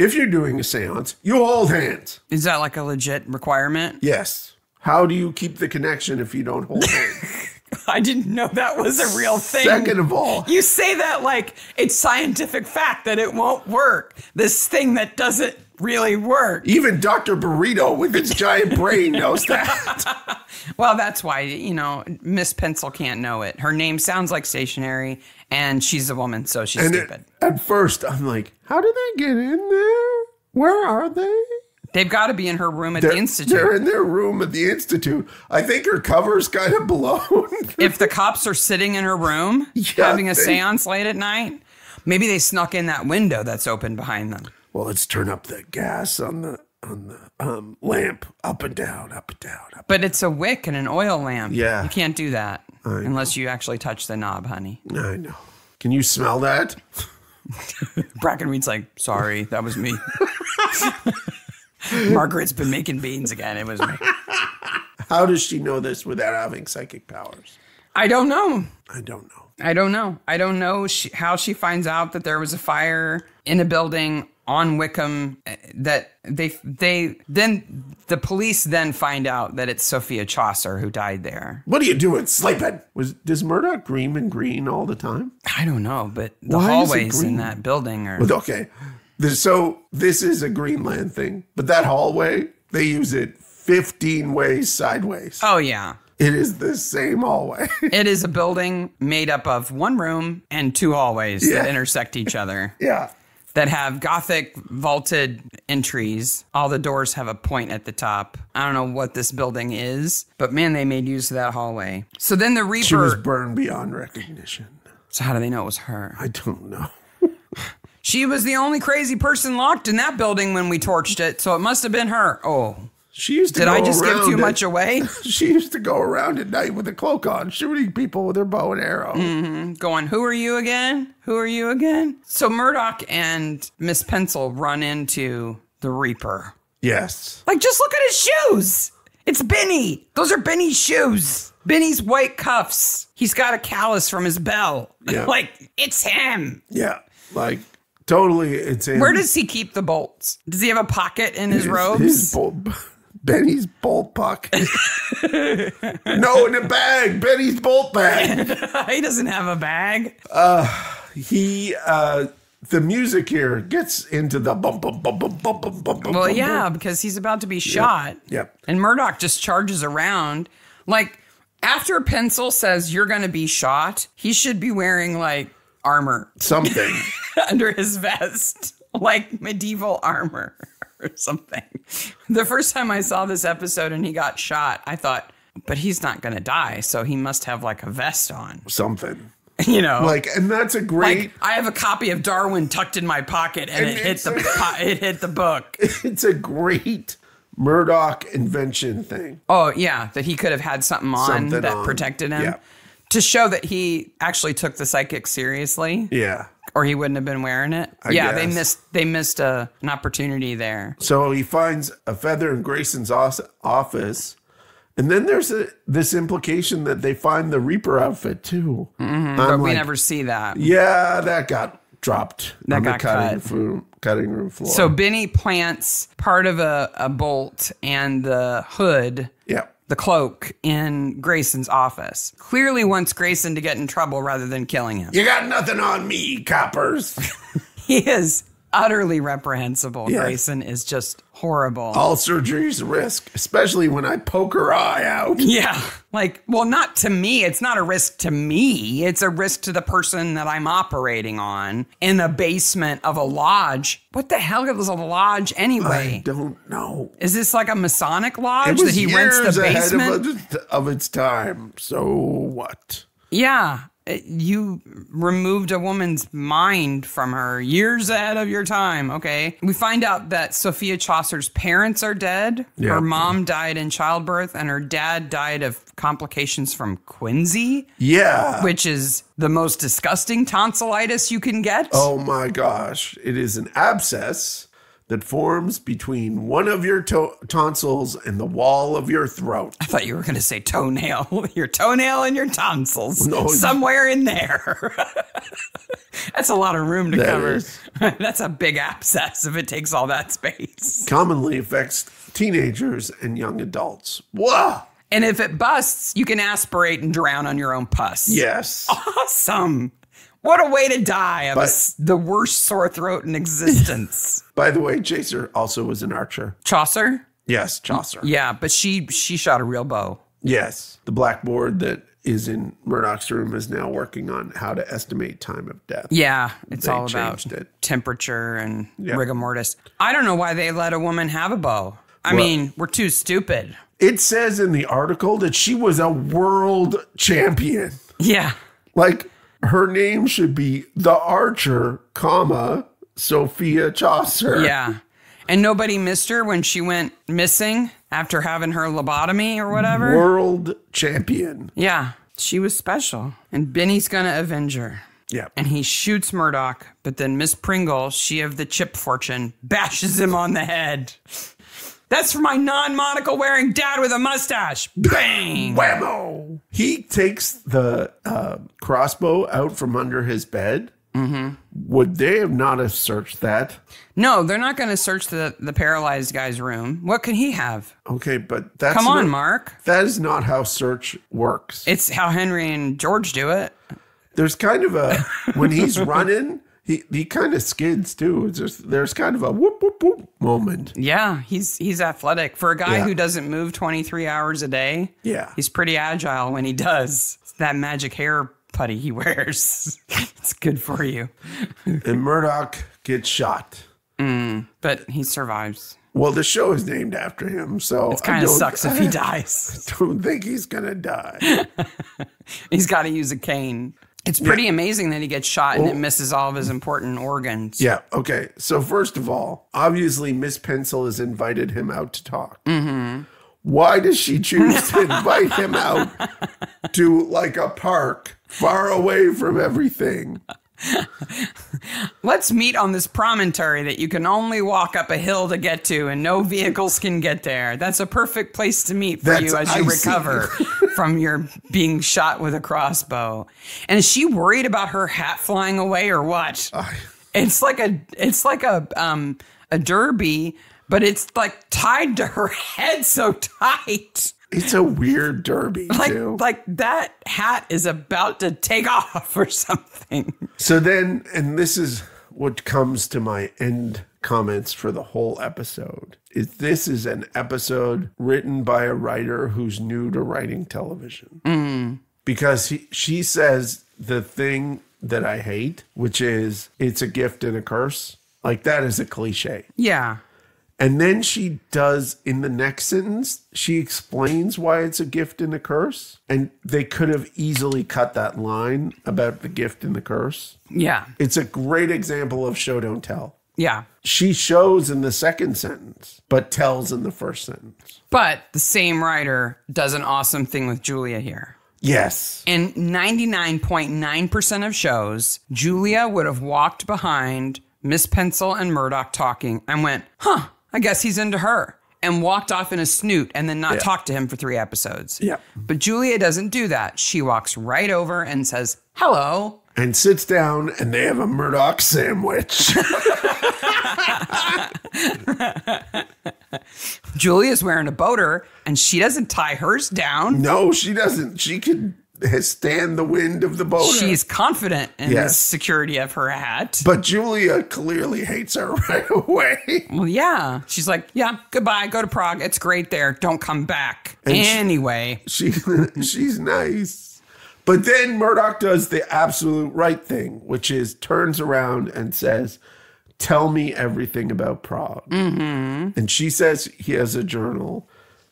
if you're doing a seance, you hold hands.
Is that like a legit requirement?
Yes. How do you keep the connection if you don't hold hands?
I didn't know that was a real thing.
Second of all,
You say that like it's scientific fact that it won't work. This thing that doesn't really work.
Even Dr. Burrito with his giant brain knows that.
Well, that's why, you know, Miss Pencil can't know it. Her name sounds like stationary and she's a woman, so she's
And
stupid.
it- at first, I'm like, how did they get in there? Where are they?
They've got to be in her room at
They're,
the Institute.
they're in their room at the Institute. I think her cover's kind of blown.
if the cops are sitting in her room
Yeah,
having a
they-
seance late at night, maybe they snuck in that window that's open behind them.
well, let's turn up the gas on the on the um, lamp, up and down, up and down, up.
But it's a wick and an oil lamp.
Yeah.
You can't do that unless you actually touch the knob, honey.
I know. Can you smell that?
Brackenreid's like, sorry, that was me. Margaret's been making beans again. It was me.
How does she know this without having psychic powers?
I don't know.
I don't know.
I don't know. I don't know she, how she finds out that there was a fire in a building on Wickham. uh, That they they then the police then find out that it's Sophia Chaucer who died there.
What are you doing, sleeping? Was does Murdoch green and green all the time?
I don't know, but the
Why
hallways in that building are.
Okay, so this is a Greenland thing, but that hallway they use it 15 ways sideways.
Oh yeah.
It is the same hallway.
It is a building made up of one room and two hallways that intersect each other
yeah.
That have gothic vaulted entries. All the doors have a point at the top. I don't know what this building is, but man, they made use of that hallway. So then the Reaper.
She was burned beyond recognition.
So how do they know it was her?
I don't know.
She was the only crazy person locked in that building when we torched it, so it must have been her. Oh,
She used to
did
go
I just give too
at-
much away?
She used to go around at night with a cloak on, shooting people with her bow and arrow.
Mm. Going, who are you again? Who are you again? So Murdoch and Miss Pencil run into the Reaper.
Yes.
Like, just look at his shoes. It's Benny. Those are Benny's shoes. Benny's white cuffs. He's got a callus from his bell.
Yeah.
like, it's him.
Yeah. Like totally it's him.
Where does he keep the bolts? Does he have a pocket in his, robes?
His Benny's bolt puck. no, in a bag. Benny's bolt bag.
he doesn't have a bag.
Uh, he uh, the music here gets into the bum bum bum bum bum bum bum.
Well,
bum,
yeah,
bum.
because he's about to be shot.
Yep. yep.
And Murdoch just charges around like after Pencil says you're going to be shot. He should be wearing like armor,
something
under his vest, like medieval armor or something. The first time I saw this episode and he got shot, I thought, but he's not going to die. So he must have like a vest on,
Something.
you know?
Like and that's a great
Like I have a copy of Darwin tucked in my pocket, and,
And
it hit the
a-
it hit the book.
it's a great Murdoch invention thing.
Oh yeah, that he could have had something on
Something
that
on.
protected him
Yeah.
to show that he actually took the psychic seriously,
Yeah.
Or he wouldn't have been wearing it.
I
yeah, they missed they missed a, an opportunity there.
So he finds a feather in Grayson's office. And then there's a, this implication that they find the Reaper outfit too.
Mm-hmm. But
I'm
we never see that.
Yeah, that got dropped.
That
on the
got
cutting,
cut.
Room, cutting room floor.
So Benny plants part of a, a bolt and the hood,
yeah,
the cloak, in Grayson's office. Clearly wants Grayson to get in trouble rather than killing him.
you got nothing on me, coppers.
He is utterly reprehensible.
Yeah.
Grayson is just horrible.
All surgery's a risk, especially when I poke her eye out.
Yeah. Like, well, not to me. It's not a risk to me. It's a risk to the person that I'm operating on in the basement of a lodge. What the hell is a lodge anyway?
I don't know.
Is this like a Masonic lodge that he rents the basement?
of, of its time. So what?
Yeah. It- You removed a woman's mind from her years ahead of your time. Okay. We find out that Sophia Chaucer's parents are dead.
Yeah.
Her mom died in childbirth, and her dad died of complications from quinsy.
Yeah.
which is the most disgusting tonsillitis you can get.
Oh my gosh. It is an abscess that forms between one of your to- tonsils and the wall of your throat.
I thought you were going to say toenail. your toenail and your tonsils.
No.
Somewhere in there. That's a lot of room to
That
cover.
is.
That's a big abscess if it takes all that space.
Commonly affects teenagers and young adults. Whoa.
And if it busts, you can aspirate and drown on your own pus.
Yes.
Awesome. What a way to die of a
But-
s- the worst sore throat in existence.
By the way, Chaser also was an archer.
Chaucer?
Yes, Chaucer.
Yeah, but she she shot a real bow.
Yes. The blackboard that is in Murdoch's room is now working on how to estimate time of death.
Yeah, it's
They
all about
it.
temperature and
Yeah.
rigor mortis. I don't know why they let a woman have a bow. I
Well-
mean, we're too stupid.
It says in the article that she was a world champion.
Yeah.
Like her name should be the archer, comma, Sophia Chaucer.
Yeah. And nobody missed her when she went missing after having her lobotomy or whatever.
World champion.
Yeah. She was special. And Benny's going to avenge her.
Yeah.
And he shoots Murdoch, but then Miss Pringle, she of the chip fortune, bashes him on the head. That's for my non monocle wearing dad with a mustache. Bang!
Whammo! He takes the uh, crossbow out from under his bed. Mm-hmm. Would they have not have searched that?
No, they're not going to search the, the paralyzed guy's room. What can he have?
Okay, but that's
Come on,
not-
Mark.
That is not how search works.
It's how Henry and George do it.
there's kind of a when he's running, he he kind of skids too. Just, there's kind of a whoop whoop whoop moment.
Yeah, he's he's athletic for a guy
Yeah.
who doesn't move 23 hours a day.
Yeah.
He's pretty agile when he does. It's that magic hair putty he wears. it's good for you.
And Murdoch gets shot.
Mm, but he survives.
Well, the show is named after him, so
It kind of sucks if he dies.
I don't think he's gonna die.
He's got to use a cane. It's pretty amazing that he gets shot and it misses all of his important organs.
yeah. Okay. So first of all, obviously Miss Pencil has invited him out to talk. Mm-hmm. Why does she choose to invite him out to like a park far away from everything?
Let's meet on this promontory that you can only walk up a hill to get to and no vehicles can get there. That's a perfect place to meet for
That's
you as you
icy.
recover from your being shot with a crossbow. And is she worried about her hat flying away or what? It's like a it's like a um a derby, but it's like tied to her head so tight.
It's a weird derby
Like
too.
like that hat is about to take off or something.
So then, and this is what comes to my end comments for the whole episode is this is an episode written by a writer who's new to writing television. Mm. Because he, she says the thing that I hate, which is it's a gift and a curse. Like that is a cliche.
Yeah.
And then she does in the next sentence, she explains why it's a gift and a curse. And they could have easily cut that line about the gift and the curse.
Yeah.
It's a great example of show don't tell.
Yeah.
She shows in the second sentence, but tells in the first sentence.
But the same writer does an awesome thing with Julia here.
Yes.
In 99.9% of shows, Julia would have walked behind Miss Pencil and Murdoch talking and went, huh, I guess he's into her. And walked off in a snoot and then not
Yeah.
talked to him for three episodes.
Yeah.
But Julia doesn't do that. She walks right over and says, hello.
And sits down and they have a Murdoch sandwich.
Julia's wearing a boater and she doesn't tie hers down.
no, she doesn't. She can stand the wind of the boat.
She's confident in the security of her hat.
but Julia clearly hates her right away.
Well, yeah. She's like, yeah, goodbye. Go to Prague. It's great there. Don't come back.
she-
anyway,
She she's nice. But then Murdoch does the absolute right thing, which is turns around and says, Tell me everything about Prague.
Mm-hmm.
And she says he has a journal.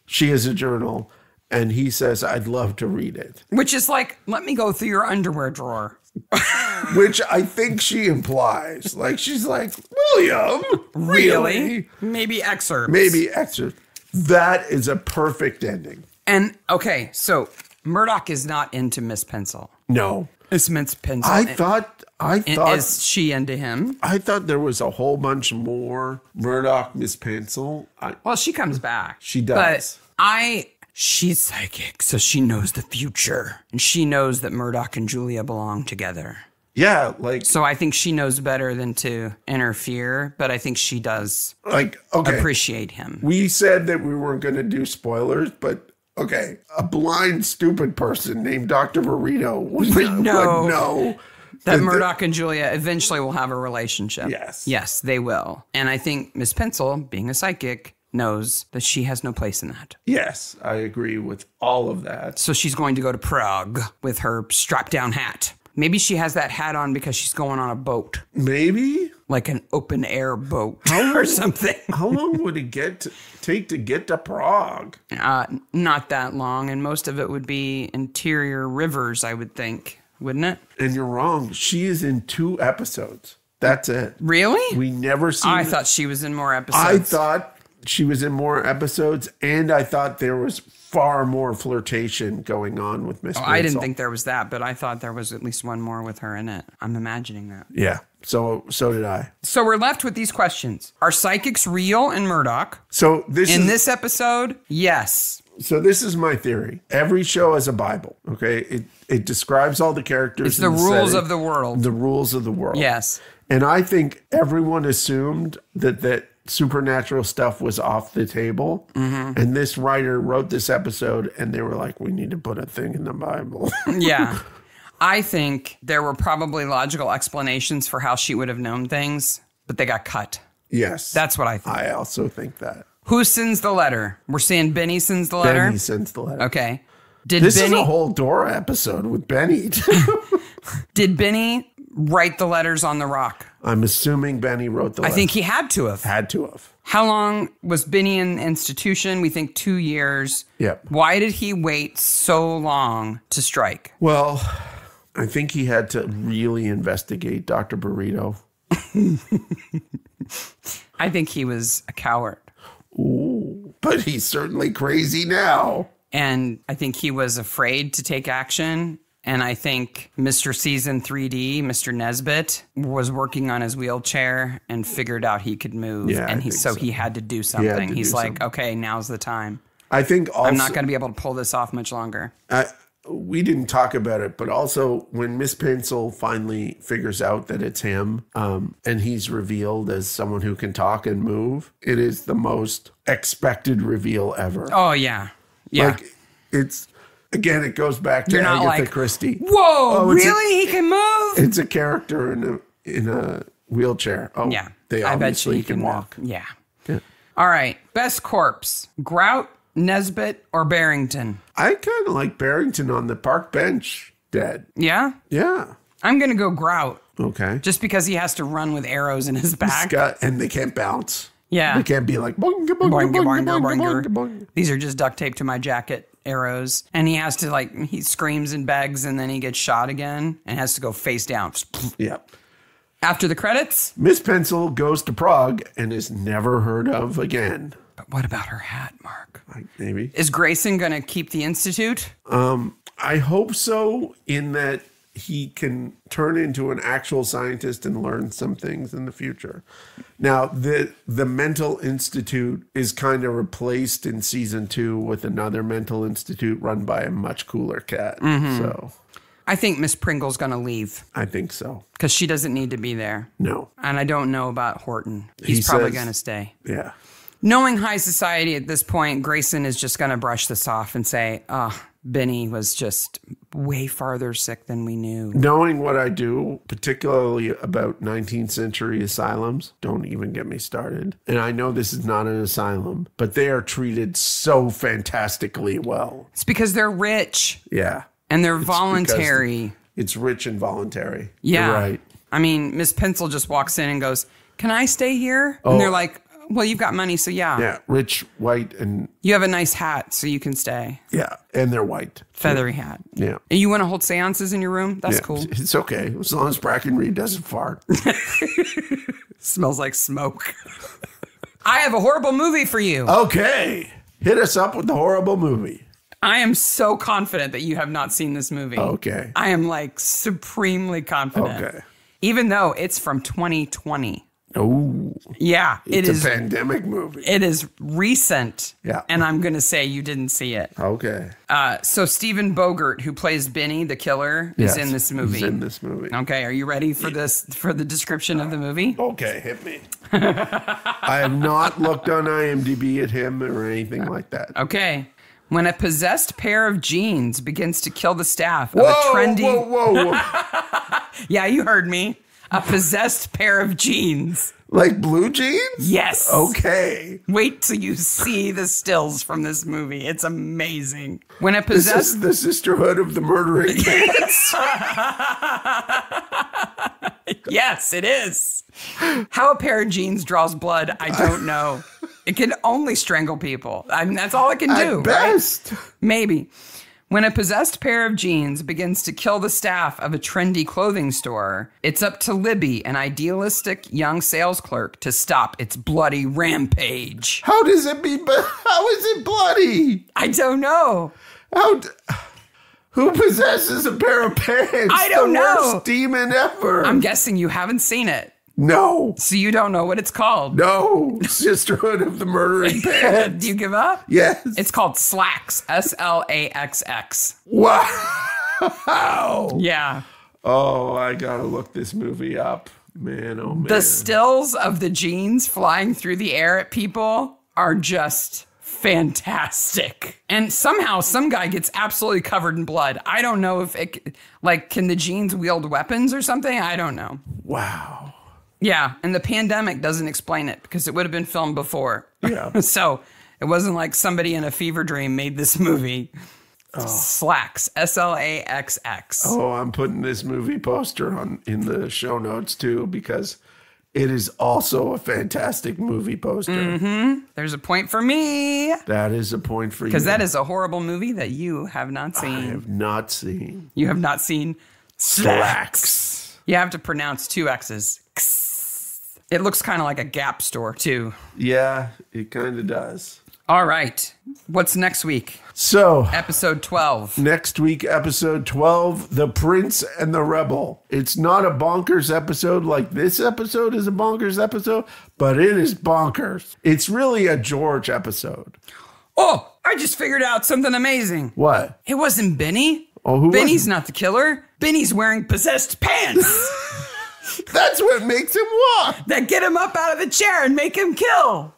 She has a journal. And he says, I'd love to read it.
which is like, let me go through your underwear drawer.
Which I think she implies. Like she's like, William, really?
Maybe excerpts.
Maybe excerpt. That is a perfect ending.
And okay, so Murdoch is not into Miss Pencil.
No.
Is Miss Pencil?
I thought I thought
is she into him?
I thought there was a whole bunch more Murdoch Miss Pencil. I,
Well, she comes back.
She does.
But I, she's psychic, so she knows the future. And she knows that Murdoch and Julia belong together.
yeah, like
So I think she knows better than to interfere, but I think she does
like okay.
appreciate him.
we said that we weren't going to do spoilers, but okay, a blind stupid person named Dr. Burrito would,
Would know.
would know
that Murdoch and Julia eventually will have a relationship.
Yes.
Yes, they will. And I think Miss Pencil, being a psychic, knows that she has no place in that.
Yes, I agree with all of that.
So she's going to go to Prague with her strapped down hat. Maybe she has that hat on because she's going on a boat,
Maybe.
like an open air boat or something.
How long would it get to, take to get to Prague?
Uh, not that long, and most of it would be interior rivers, I would think, wouldn't it?
And you're wrong. She is in two episodes. That's it.
Really?
We never see.
I thought she was in more episodes.
I thought she was in more episodes, and I thought there was far more flirtation going on with Miss.
Oh, I didn't think there was that, but I thought there was at least one more with her in it. I'm imagining that.
Yeah. So so did I.
So we're left with these questions: Are psychics real in Murdoch?
So this
In
is
this episode, yes.
so this is my theory. Every show has a Bible. Okay. It it describes all the characters.
It's the
and
rules
setting,
of the world.
the rules of the world.
Yes.
And I think everyone assumed that that supernatural stuff was off the table.
Mm-hmm.
And this writer wrote this episode, and they were like, "We need to put a thing in the Bible."
Yeah. I think there were probably logical explanations for how she would have known things, but they got cut.
yes,
That's what I think.
I also think that
Who sends the letter? We're saying Benny sends the letter.
Benny sends the letter.
Okay. Did
This
Benny
is a whole Dora episode with Benny.
did Benny write the letters on the rock?
I'm assuming Benny wrote the
I think he had to have.
had to have.
How long was Benny in institution? We think two years.
Yep.
Why did he wait so long to strike?
Well, I think he had to really investigate Dr. Burrito.
I think he was a coward.
Ooh, but he's certainly crazy now.
And I think he was afraid to take action. And I think Mr. Season 3D, Mr. Nesbitt, was working on his wheelchair and figured out he could move.
Yeah,
and he so,
so.
he had to do something.
to
He's
do
like,
something.
okay, now's the time.
I think also
I'm not going to be able to pull this off much longer.
I, we didn't talk about it, but also when Miss Pencil finally figures out that it's him, um, and he's revealed as someone who can talk and move, it is the most expected reveal ever.
Oh, yeah. Yeah.
Like it's again, it goes back to
You're
Agatha
like,
Christie.
Whoa,
oh, a-
really? he can move?
It's a character in a in a wheelchair. Oh,
Yeah.
they
I bet you
obviously
he
can,
can
walk.
Yeah.
Yeah.
All right. Best corpse Grout, Nesbitt, or Barrington?
I kind of like Barrington on the park bench dead.
Yeah.
Yeah.
I'm going to go Grout
Okay.
just because he has to run with arrows in his back.
Got, and they can't bounce.
Yeah.
They can't be like boing, boing,
Boinga,
boing,
boinga,
boing, boing, boing.
These are just duct taped to my jacket arrows. And he has to, like, he screams and begs and then he gets shot again and has to go face down.
Yeah.
After the credits.
Miss Pencil goes to Prague and is never heard of again.
But what about her hat, Mark?
Like maybe.
Is Grayson going to keep the Institute?
Um, I hope so, in that he can turn into an actual scientist and learn some things in the future. Now, the the mental institute is kind of replaced in season two with another mental institute run by a much cooler cat.
Mm-hmm.
So
I think Miss Pringle's going to leave
I think so.
because she doesn't need to be there.
No.
And I don't know about Horton. He's
He
probably going to stay.
Yeah.
Knowing high society at this point, Grayson is just going to brush this off and say, oh, Benny was just way farther sick than we knew.
Knowing what I do, particularly about 19th century asylums, don't even get me started. And I know this is not an asylum, but they are treated so fantastically well.
It's because they're rich
Yeah.
and they're
because
voluntary.
It's rich and voluntary.
yeah.
You're right.
I mean, Miss Pencil just walks in and goes, Can I stay here? And oh. they're like, Well, you've got money, so yeah.
Yeah. Rich, white, and
You have a nice hat, so you can stay.
yeah. And they're white.
Feathery hat.
Yeah.
And you want to hold seances in your room? That's
Yeah.
cool.
It's okay. As long as Brackenreid doesn't fart.
Smells like smoke. I have a horrible movie for you.
okay. Hit us up with the horrible movie.
I am so confident that you have not seen this movie.
Okay.
I am like supremely confident.
Okay.
Even though it's from 2020.
Oh,
Yeah,
it's
it is
a pandemic movie.
it is recent.
Yeah.
And I'm going to say you didn't see it.
Okay.
Uh, so Stephen Bogaert, who plays Benny the killer,
Yes,
is in this movie.
He's in this movie.
Okay, are you ready for this for the description of the movie?
Okay, hit me. I have not looked on IMDb at him or anything like that.
Okay. When a possessed pair of jeans begins to kill the staff of a trendy
whoa, whoa, whoa.
Yeah, you heard me. A possessed pair of jeans.
Like blue jeans?
Yes.
Okay.
Wait till you see the stills from this movie. It's amazing. When a
This
possessed
is the sisterhood of the murdering pants.
Yes, it is. How a pair of jeans draws blood, I don't know. It can only strangle people. I mean, that's all it can do.
At
right?
best.
Maybe. When a possessed pair of jeans begins to kill the staff of a trendy clothing store, it's up to Libby, an idealistic young sales clerk, to stop its bloody rampage.
How does it be? How is it bloody?
I don't know.
How? d- Who possesses a pair of pants?
I don't
the
know.
Worst demon ever.
I'm guessing you haven't seen it,
no,
so you don't know what it's called.
no. Sisterhood of the murdering pants.
Do you give up?
Yes.
It's called Slaxx. S L A X X.
wow.
Yeah.
Oh, I gotta look this movie up, man. Oh man.
The stills of the jeans flying through the air at people are just fantastic. And somehow some guy gets absolutely covered in blood. I don't know if it like can the jeans wield weapons or something? I don't know.
wow.
Yeah, and the pandemic doesn't explain it because it would have been filmed before.
Yeah.
so, it wasn't like somebody in a fever dream made this movie. Slaxx, S L A X X.
Oh, I'm putting this movie poster on in the show notes too because it is also a fantastic movie poster.
Mm-hmm. There's a point for me.
That is a point for you.
Because that is a horrible movie that you have not seen.
I have not seen
You have not seen
Slaxx.
You have to pronounce two X's. It looks kind of like a Gap store, too.
Yeah, it kind of does.
All right. What's next week?
So
Episode 12.
next week, episode 12, The Prince and the Rebel. It's not a bonkers episode like this episode is a bonkers episode, but it is bonkers. It's really a George episode.
Oh, I just figured out something amazing.
What?
It wasn't Benny.
Oh, who
Benny's
was
not the killer. Benny's wearing possessed pants
That's what makes him walk.
that get him up out of the chair and make him kill.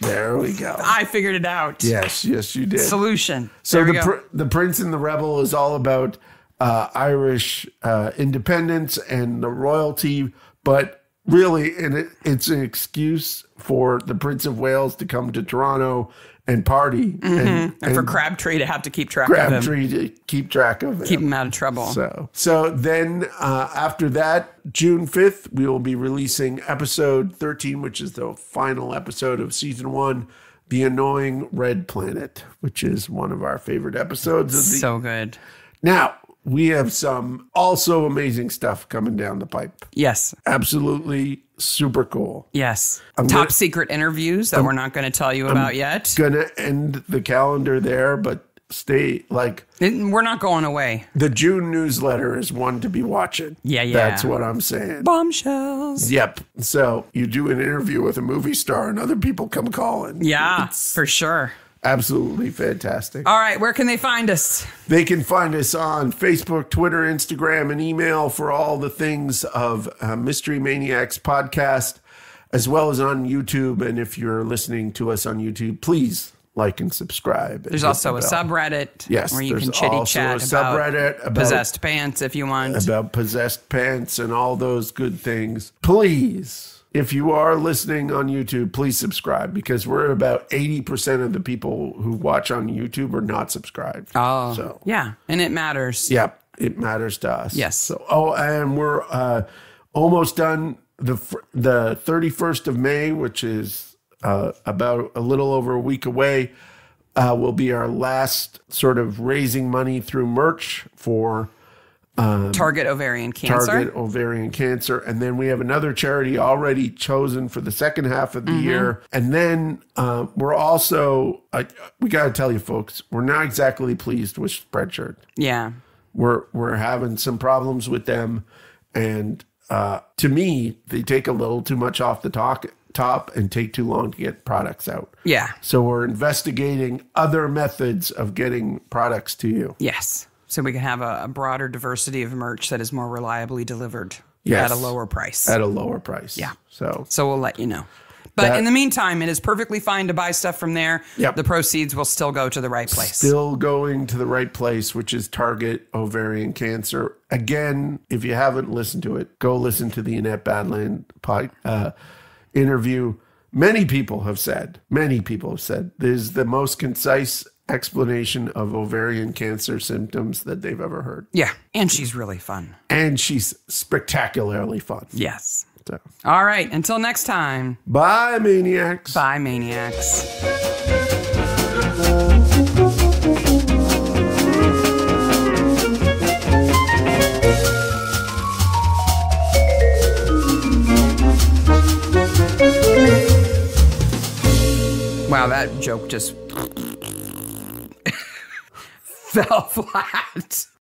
There we go.
I figured it out.
Yes, yes, you did.
Solution.
So the pr- the Prince and the Rebel is all about uh, Irish uh, independence and the royalty, but really, and it, it's an excuse for the Prince of Wales to come to Toronto and party and,
and for Crabtree to have to keep track of him.
Crabtree to keep track of it.
Keep him out of trouble.
So, so then uh, after that, June 5th, we will be releasing episode 13, which is the final episode of season one, The Annoying Red Planet, which is one of our favorite episodes of the.
so good.
now, we have some also amazing stuff coming down the pipe.
Yes.
Absolutely super cool.
Yes.
I'm
Top
gonna-
secret interviews that we're not going to tell you about yet.
Gonna end the calendar there, but stay like
It- We're not going away.
the June newsletter is one to be watching.
Yeah, yeah.
That's what I'm saying.
Bombshells.
Yep. So you do an interview with a movie star and other people come calling.
Yeah,
It's
for sure.
Absolutely fantastic.
All right, where can they find us?
They can find us on Facebook, Twitter, Instagram, and email for all the things of uh, Mystery Maniacs podcast, as well as on YouTube. And if you're listening to us on YouTube, please like and subscribe.
There's also a subreddit
Yes,
where you can chitty chat about,
subreddit about-
possessed pants if you want.
about possessed pants and all those good things. Please, if you are listening on YouTube, please subscribe because we're about 80% of the people who watch on YouTube are not subscribed.
oh,
So,
yeah, and it matters.
yep, it matters to us.
Yes.
So, oh, and we're uh, almost done the the 31st of May, which is uh, about a little over a week away. Uh, will be our last sort of raising money through merch for
Target ovarian cancer.
target ovarian cancer. And then we have another charity already chosen for the second half of the
Mm-hmm.
year. And then uh, we're also, uh, we got to tell you folks, we're not exactly pleased with Spreadshirt.
Yeah.
We're, we're having some problems with them. And uh, to me, they take a little too much off the talk, top and take too long to get products out.
Yeah.
So we're investigating other methods of getting products to you.
Yes. So we can have a, a broader diversity of merch that is more reliably delivered
Yes.
at a lower price.
At a lower price.
Yeah.
So
so we'll let you know. But
That-
in the meantime, it is perfectly fine to buy stuff from there.
Yep.
The proceeds will still go to the right place.
Still going to the right place, which is Target Ovarian Cancer. Again, if you haven't listened to it, go listen to the Annette Badland pod, uh, interview. Many people have said, many people have said, this is the most concise explanation of ovarian cancer symptoms that they've ever heard.
yeah. And she's really fun.
And she's spectacularly fun.
Yes.
So,
All right. Until next time.
bye, maniacs.
Bye, maniacs. Wow, that joke just fell flat.